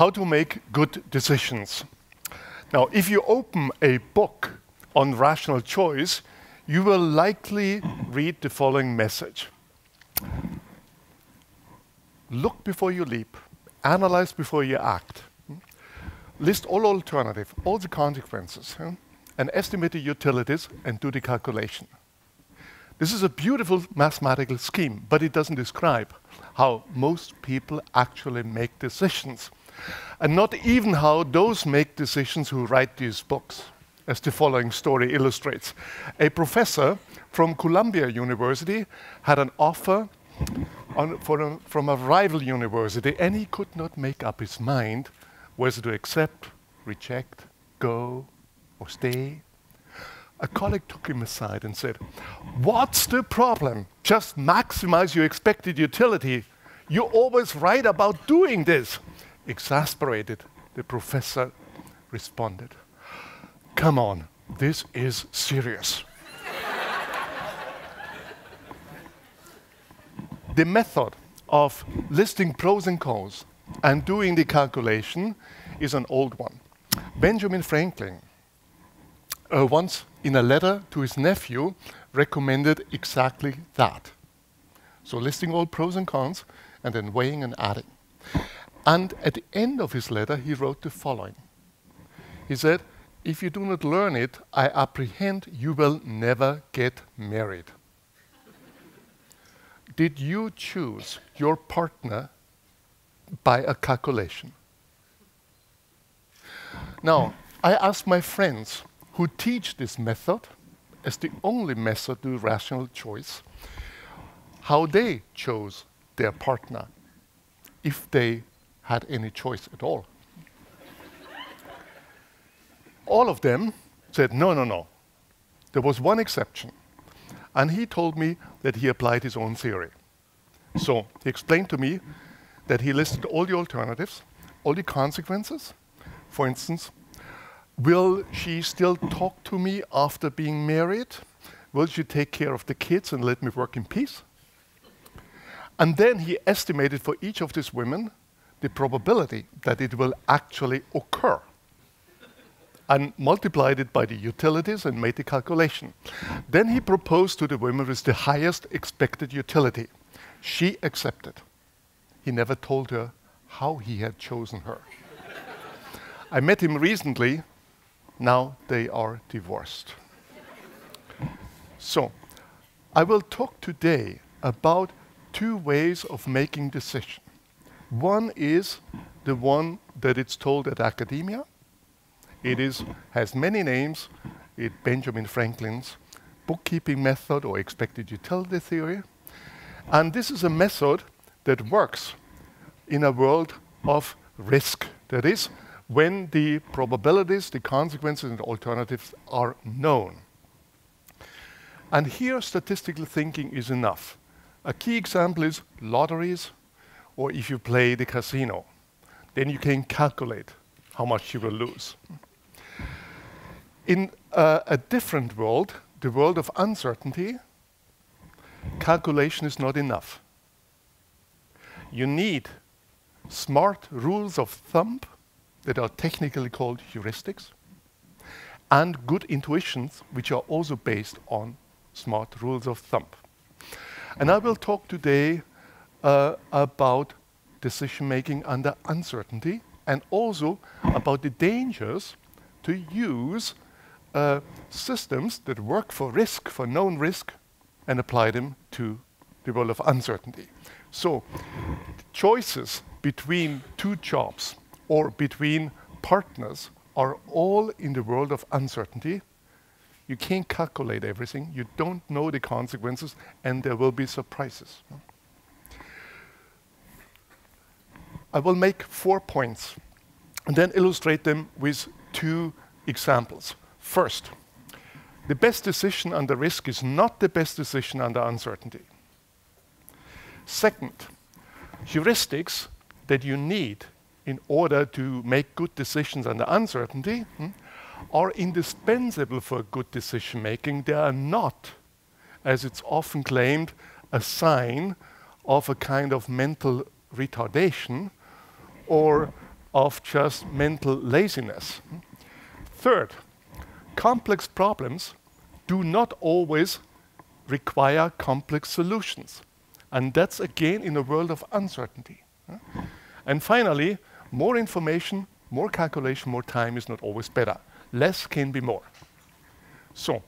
how to make good decisions. Now, if you open a book on rational choice, you will likely read the following message. Look before you leap, analyze before you act, list all alternatives, all the consequences, and estimate the utilities and do the calculation. This is a beautiful mathematical scheme, but it doesn't describe how most people actually make decisions. And not even how those make decisions who write these books, as the following story illustrates. A professor from Columbia University had an offer a, from a rival university, and he could not make up his mind whether to accept, reject, go, or stay. A colleague took him aside and said, What's the problem? Just maximize your expected utility. You're always right about doing this. Exasperated, the professor responded, Come on, this is serious. the method of listing pros and cons and doing the calculation is an old one. Benjamin Franklin uh, once, in a letter to his nephew, recommended exactly that. So listing all pros and cons and then weighing and adding. And at the end of his letter, he wrote the following. He said, if you do not learn it, I apprehend you will never get married. Did you choose your partner by a calculation? Now, I asked my friends who teach this method as the only method to rational choice how they chose their partner, if they had any choice at all. all of them said, no, no, no. There was one exception. And he told me that he applied his own theory. So he explained to me that he listed all the alternatives, all the consequences. For instance, will she still talk to me after being married? Will she take care of the kids and let me work in peace? And then he estimated for each of these women the probability that it will actually occur and multiplied it by the utilities and made the calculation. Then he proposed to the woman with the highest expected utility. She accepted. He never told her how he had chosen her. I met him recently. Now they are divorced. So, I will talk today about two ways of making decision. One is the one that it's told at academia, it is, has many names. It Benjamin Franklin's bookkeeping method or expected utility theory. And this is a method that works in a world of risk. That is, when the probabilities, the consequences, and alternatives are known. And here, statistical thinking is enough. A key example is lotteries, or if you play the casino. Then you can calculate how much you will lose. In uh, a different world, the world of uncertainty, calculation is not enough. You need smart rules of thumb that are technically called heuristics and good intuitions which are also based on smart rules of thumb. And I will talk today uh, about decision making under uncertainty and also about the dangers to use uh, systems that work for risk, for known risk, and apply them to the world of uncertainty. So, choices between two jobs or between partners are all in the world of uncertainty. You can't calculate everything, you don't know the consequences, and there will be surprises. I will make four points and then illustrate them with two examples. First, the best decision under risk is not the best decision under uncertainty. Second, heuristics that you need in order to make good decisions under uncertainty hmm, are indispensable for good decision making. They are not, as it's often claimed, a sign of a kind of mental retardation or of just mental laziness. Third, complex problems do not always require complex solutions. And that's again in a world of uncertainty. And finally, more information, more calculation, more time is not always better. Less can be more. So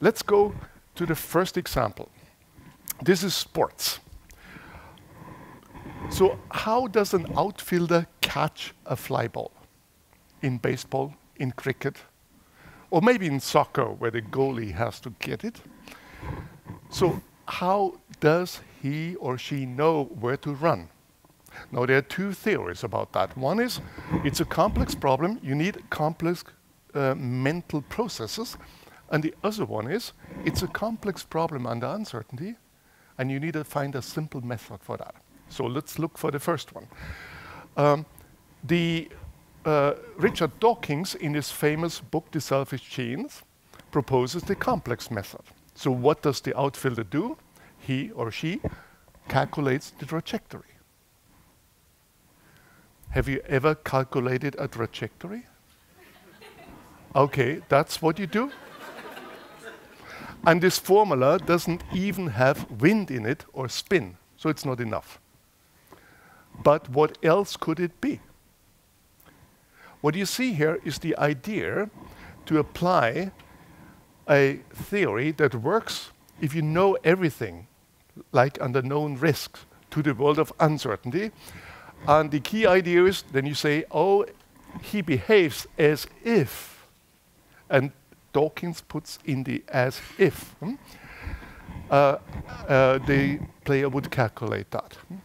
let's go to the first example. This is sports. So how does an outfielder catch a fly ball? In baseball, in cricket, or maybe in soccer where the goalie has to get it. So how does he or she know where to run? Now there are two theories about that. One is it's a complex problem, you need complex uh, mental processes. And the other one is it's a complex problem under uncertainty, and you need to find a simple method for that. So let's look for the first one. Um, the uh, Richard Dawkins, in his famous book, The Selfish Genes, proposes the complex method. So what does the outfielder do? He or she calculates the trajectory. Have you ever calculated a trajectory? okay, that's what you do. and this formula doesn't even have wind in it or spin, so it's not enough. But what else could it be? What you see here is the idea to apply a theory that works if you know everything, like under known risks, to the world of uncertainty. And the key idea is then you say, oh, he behaves as if. And Dawkins puts in the as if. Hmm? Uh, uh, the player would calculate that. Hmm?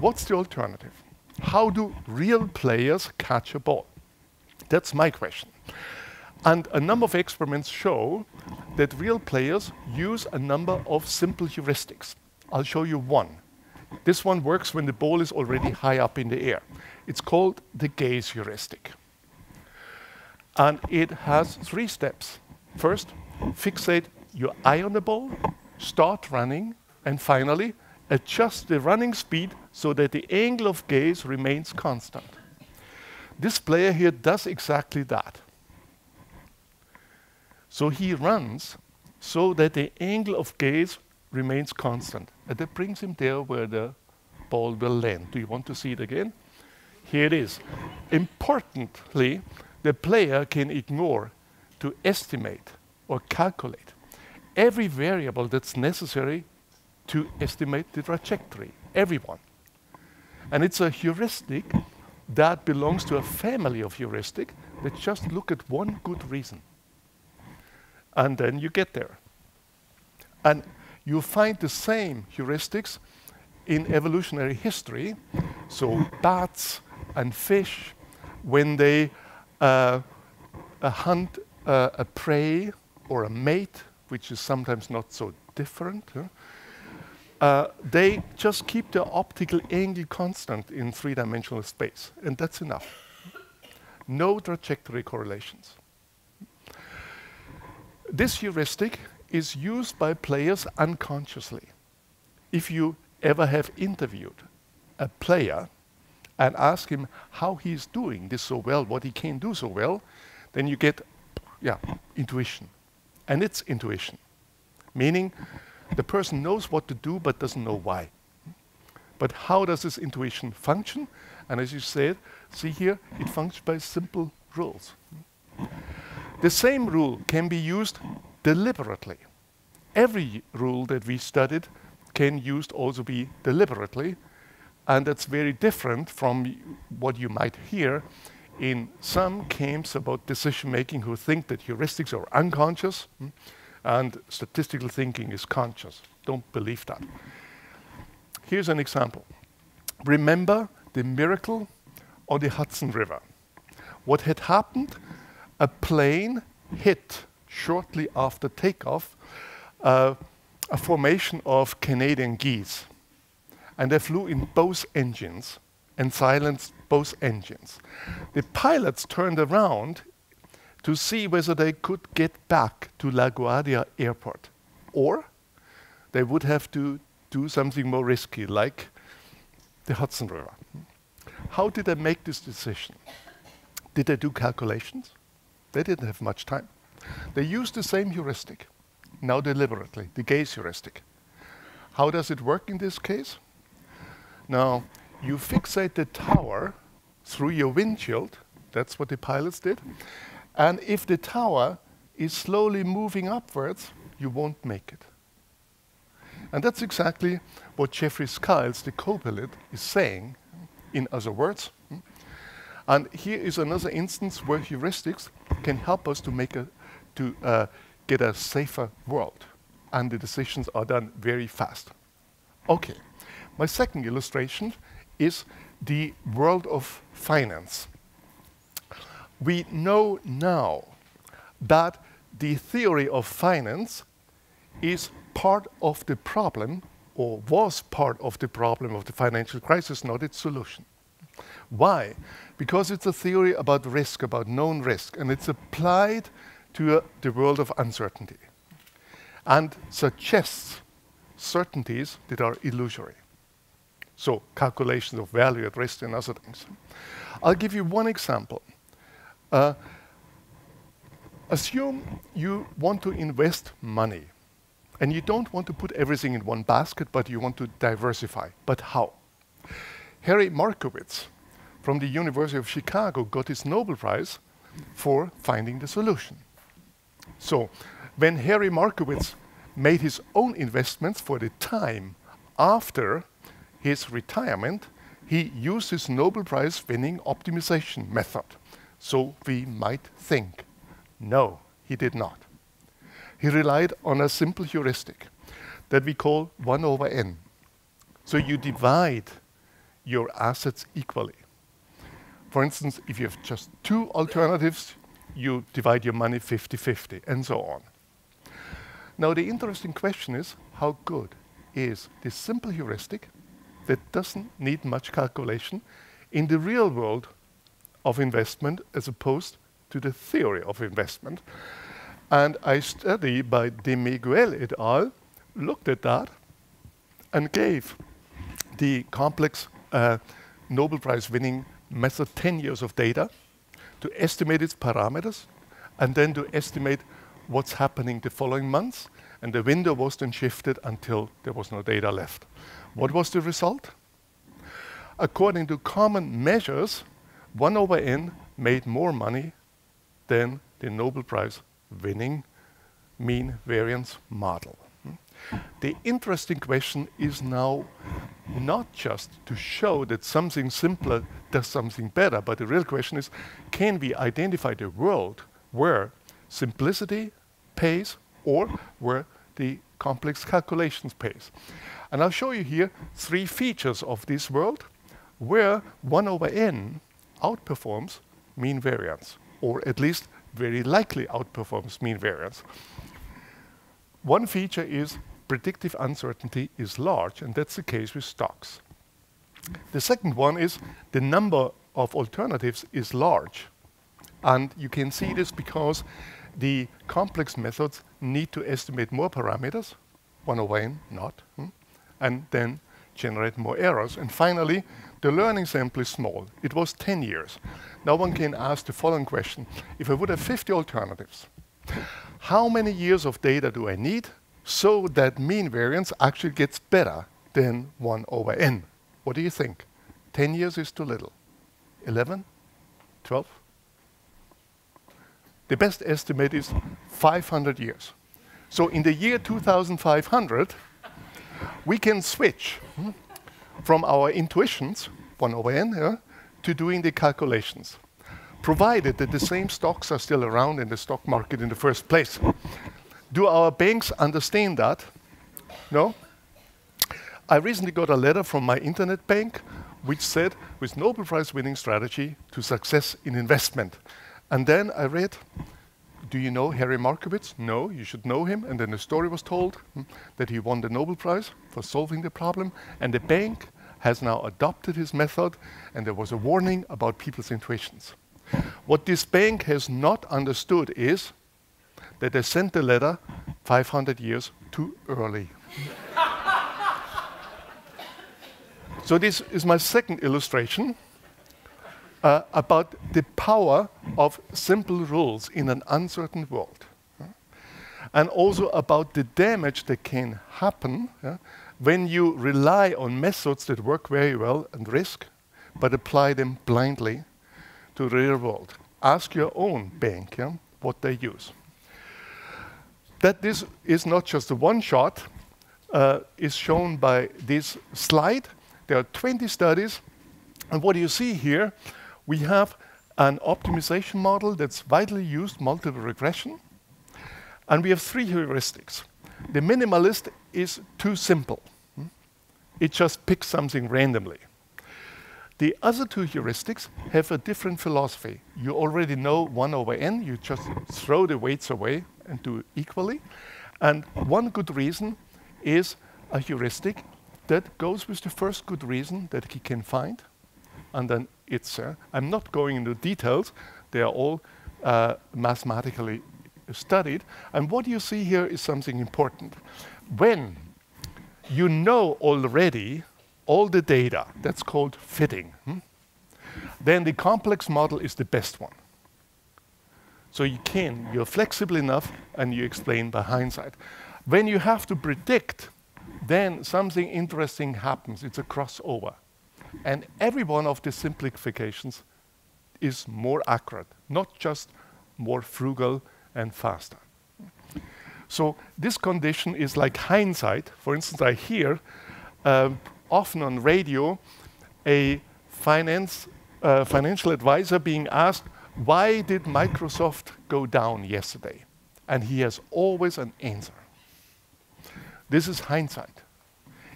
What's the alternative? How do real players catch a ball? That's my question. And a number of experiments show that real players use a number of simple heuristics. I'll show you one. This one works when the ball is already high up in the air. It's called the gaze heuristic. And it has three steps. First, fixate your eye on the ball, start running, and finally, adjust the running speed so that the angle of gaze remains constant. This player here does exactly that. So he runs so that the angle of gaze remains constant. And that brings him there where the ball will land. Do you want to see it again? Here it is. Importantly, the player can ignore to estimate or calculate every variable that's necessary to estimate the trajectory, everyone. And it's a heuristic that belongs to a family of heuristic that just look at one good reason. And then you get there. And you find the same heuristics in evolutionary history. So bats and fish, when they uh, uh, hunt uh, a prey or a mate, which is sometimes not so different, huh? Uh, they just keep the optical angle constant in three-dimensional space, and that's enough. No trajectory correlations. This heuristic is used by players unconsciously. If you ever have interviewed a player and ask him how he's doing this so well, what he can do so well, then you get, yeah, intuition. And it's intuition, meaning the person knows what to do but doesn't know why. But how does this intuition function? And as you said, see here, it functions by simple rules. The same rule can be used deliberately. Every rule that we studied can used also be deliberately, and that's very different from what you might hear in some camps about decision making who think that heuristics are unconscious. Hmm? And statistical thinking is conscious. Don't believe that. Here's an example. Remember the miracle on the Hudson River. What had happened? A plane hit shortly after takeoff uh, a formation of Canadian geese. And they flew in both engines and silenced both engines. The pilots turned around to see whether they could get back to LaGuardia Airport. Or they would have to do something more risky, like the Hudson River. how did they make this decision? Did they do calculations? They didn't have much time. They used the same heuristic, now deliberately, the gaze heuristic. How does it work in this case? Now, you fixate the tower through your windshield, that's what the pilots did, and if the tower is slowly moving upwards, you won't make it. And that's exactly what Jeffrey Skiles, the co-pilot, is saying, in other words. And here is another instance where heuristics can help us to make a, to uh, get a safer world. And the decisions are done very fast. Okay, my second illustration is the world of finance. We know now that the theory of finance is part of the problem, or was part of the problem of the financial crisis, not its solution. Why? Because it's a theory about risk, about known risk, and it's applied to uh, the world of uncertainty and suggests certainties that are illusory. So calculations of value at risk and other things. I'll give you one example. Uh, assume you want to invest money and you don't want to put everything in one basket, but you want to diversify. But how? Harry Markowitz from the University of Chicago got his Nobel Prize for finding the solution. So when Harry Markowitz made his own investments for the time after his retirement, he used his Nobel Prize winning optimization method. So we might think, no, he did not. He relied on a simple heuristic that we call 1 over n. So you divide your assets equally. For instance, if you have just two alternatives, you divide your money 50-50, and so on. Now, the interesting question is, how good is this simple heuristic that doesn't need much calculation in the real world of investment as opposed to the theory of investment? And I study by De Miguel et al. looked at that and gave the complex uh, Nobel Prize winning method 10 years of data to estimate its parameters and then to estimate what's happening the following months. And the window was then shifted until there was no data left. What was the result? According to common measures, 1 over n made more money than the Nobel Prize winning mean variance model. The interesting question is now not just to show that something simpler does something better, but the real question is, can we identify the world where simplicity pays or where the complex calculations pays? And I'll show you here three features of this world where 1 over n outperforms mean variance, or at least very likely outperforms mean variance. One feature is predictive uncertainty is large, and that's the case with stocks. The second one is the number of alternatives is large. And you can see this because the complex methods need to estimate more parameters, one over n, not, hmm, and then generate more errors. And finally, the learning sample is small. It was 10 years. Now one can ask the following question. If I would have 50 alternatives, how many years of data do I need so that mean variance actually gets better than 1 over n? What do you think? 10 years is too little. 11? 12? The best estimate is 500 years. So in the year 2500, we can switch hmm, from our intuitions, 1 over n, yeah, to doing the calculations, provided that the same stocks are still around in the stock market in the first place. Do our banks understand that? No? I recently got a letter from my internet bank which said, with Nobel Prize winning strategy to success in investment. And then I read, do you know Harry Markowitz? No, you should know him. And then the story was told hmm, that he won the Nobel Prize for solving the problem. And the bank has now adopted his method, and there was a warning about people's intuitions. What this bank has not understood is that they sent the letter 500 years too early. so this is my second illustration uh, about the power of simple rules in an uncertain world. And also about the damage that can happen when you rely on methods that work very well and risk, but apply them blindly to the real world. Ask your own bank yeah, what they use. That this is not just a one shot uh, is shown by this slide. There are 20 studies, and what you see here, we have an optimization model that's widely used, multiple regression, and we have three heuristics. The minimalist is too simple. Hmm? It just picks something randomly. The other two heuristics have a different philosophy. You already know 1 over n, you just throw the weights away and do equally. And one good reason is a heuristic that goes with the first good reason that he can find. And then it's, uh, I'm not going into details, they are all uh, mathematically studied. And what you see here is something important. When you know already all the data, that's called fitting, hmm? then the complex model is the best one. So you can, you're flexible enough and you explain by hindsight. When you have to predict, then something interesting happens. It's a crossover. And every one of the simplifications is more accurate, not just more frugal and faster. So this condition is like hindsight. For instance, I hear uh, often on radio a finance, uh, financial advisor being asked, why did Microsoft go down yesterday? And he has always an answer. This is hindsight.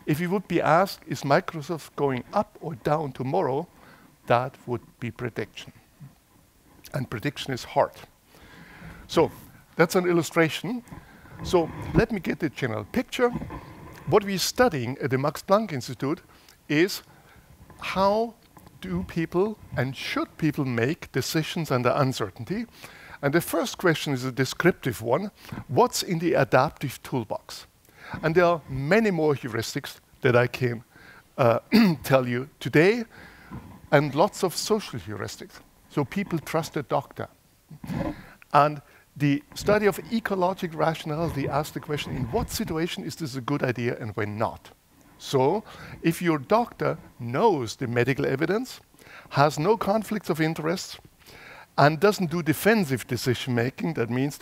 If you would be asked, is Microsoft going up or down tomorrow? That would be prediction. And prediction is hard. So that's an illustration. So let me get the general picture. What we're studying at the Max Planck Institute is how do people and should people make decisions under uncertainty? And the first question is a descriptive one. What's in the adaptive toolbox? And there are many more heuristics that I can uh, tell you today, and lots of social heuristics. So people trust a doctor. And the study of ecological rationality asks the question, in what situation is this a good idea and when not? So, if your doctor knows the medical evidence, has no conflicts of interest, and doesn't do defensive decision making, that means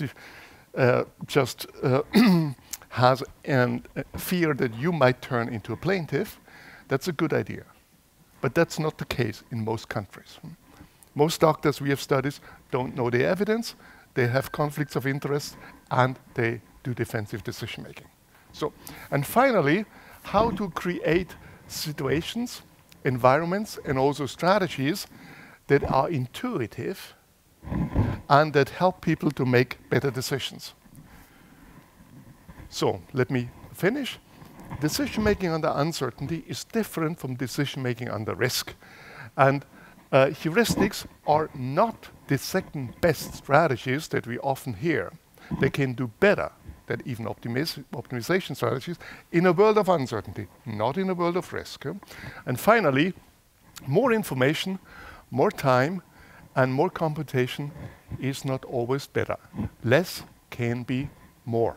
uh, just uh, has a fear that you might turn into a plaintiff, that's a good idea. But that's not the case in most countries. Most doctors we have studied don't know the evidence, they have conflicts of interest, and they do defensive decision making. So, and finally, how to create situations, environments, and also strategies that are intuitive and that help people to make better decisions. So let me finish. Decision making under uncertainty is different from decision making under risk. And uh, heuristics are not the second best strategies that we often hear. They can do better than even optimiz optimization strategies in a world of uncertainty, not in a world of risk. And finally, more information, more time, and more computation is not always better. Less can be more.